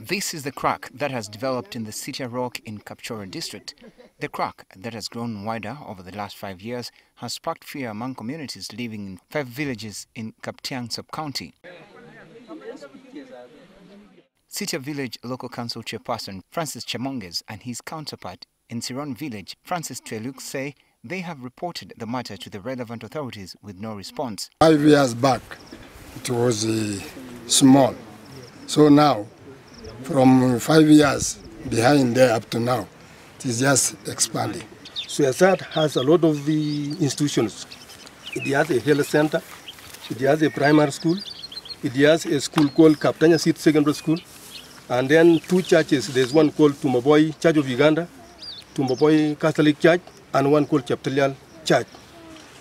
This is the crack that has developed in the Sitia Rock in Kapchorwa district. The crack that has grown wider over the last five years has sparked fear among communities living in five villages in Kaptiang sub-county. Sitia Village Local Council Chairperson Francis Chamonges and his counterpart in Siron Village, Francis Tweluk, say they have reported the matter to the relevant authorities with no response. Five years back, it was uh, small. So now, from five years behind there up to now, it is just expanding. Suesat has a lot of the institutions. It has a health center, it has a primary school, it has a school called Kaptanya City Secondary School, and then two churches. There's one called Tumaboy Church of Uganda, Tumaboy Catholic Church, and one called Chaptalial Church,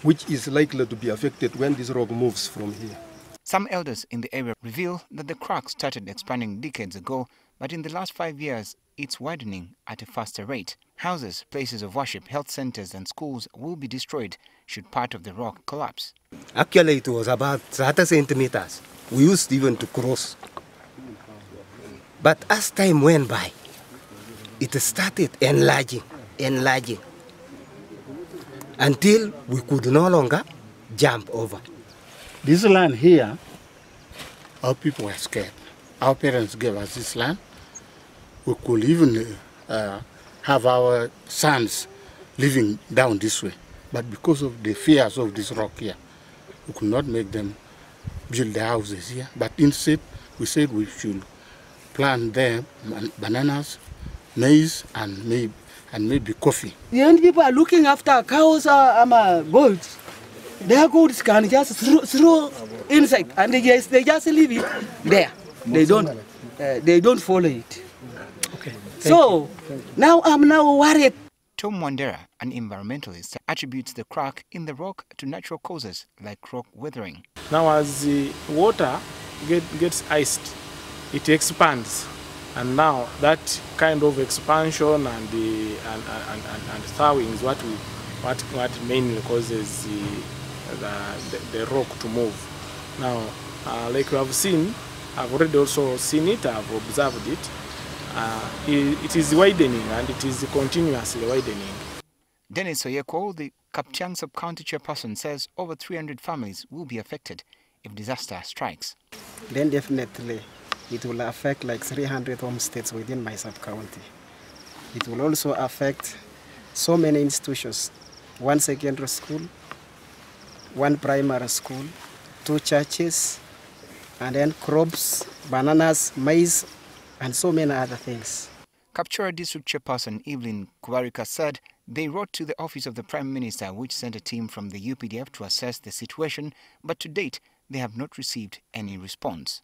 which is likely to be affected when this rock moves from here. Some elders in the area reveal that the crack started expanding decades ago, but in the last five years, it's widening at a faster rate. Houses, places of worship, health centers, and schools will be destroyed should part of the rock collapse. Actually, it was about 30 centimeters. We used even to cross. But as time went by, it started enlarging, enlarging, until we could no longer jump over. This land here, our people were scared. Our parents gave us this land. We could even uh, have our sons living down this way. But because of the fears of this rock here, we could not make them build their houses here. But instead, we said we should plant there bananas, maize, and maybe, and maybe coffee. The young people are looking after cows um, uh, goats. Their goats can just throw, throw inside, and they just, they just leave it there. They don't, uh, they don't follow it. Okay. So now I'm now worried. Tom Wandera, an environmentalist, attributes the crack in the rock to natural causes like rock weathering. Now, as the water get, gets iced, it expands, and now that kind of expansion and the and, and, and, and thawing is what we what what mainly causes the the, the, the rock to move. Now, uh, like you have seen, I've already also seen it. I've observed it. Uh, it, it is widening and it is continuously widening. Dennis Oyeko, the Kaptiang sub-county chairperson, says over 300 families will be affected if disaster strikes. Then definitely it will affect like 300 homesteads within my sub-county. It will also affect so many institutions, one secondary school, one primary school, two churches, and then crops, bananas, maize, and so many other things. Kapchorwa District Chairperson Evelyn Kubarika said they wrote to the office of the Prime Minister, which sent a team from the UPDF to assess the situation, but to date, they have not received any response.